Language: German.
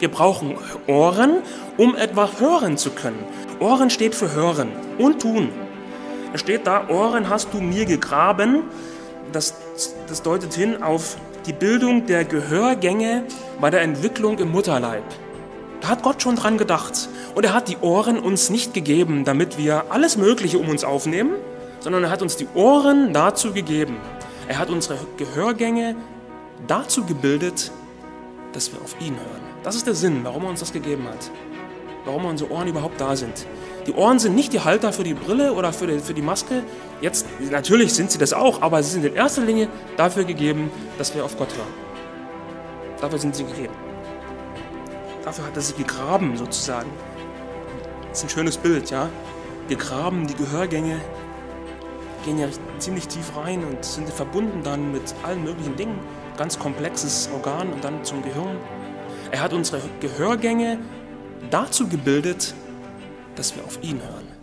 Wir brauchen Ohren, um etwas hören zu können. Ohren steht für hören und tun. Es steht da, Ohren hast du mir gegraben. Das, das deutet hin auf die Bildung der Gehörgänge bei der Entwicklung im Mutterleib. Da hat Gott schon dran gedacht. Und er hat die Ohren uns nicht gegeben, damit wir alles Mögliche um uns aufnehmen, sondern er hat uns die Ohren dazu gegeben. Er hat unsere Gehörgänge dazu gebildet, dass wir auf ihn hören. Das ist der Sinn, warum er uns das gegeben hat. Warum unsere Ohren überhaupt da sind. Die Ohren sind nicht die Halter für die Brille oder für die, für die Maske. Jetzt, natürlich sind sie das auch, aber sie sind in erster Linie dafür gegeben, dass wir auf Gott hören. Dafür sind sie gegeben. Dafür hat er sie gegraben, sozusagen. Das ist ein schönes Bild, ja. Gegraben, die Gehörgänge gehen ja ziemlich tief rein und sind verbunden dann mit allen möglichen Dingen. Ganz komplexes Organ und dann zum Gehirn. Er hat unsere Gehörgänge dazu gebildet, dass wir auf ihn hören.